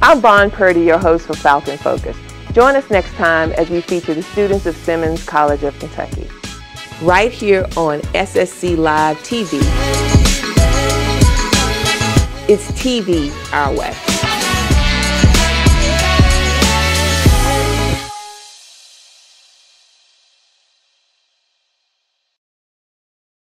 I'm Vaughn Purdy, your host for Falcon Focus. Join us next time as we feature the students of Simmons College of Kentucky. Right here on SSC Live TV. It's TV our way.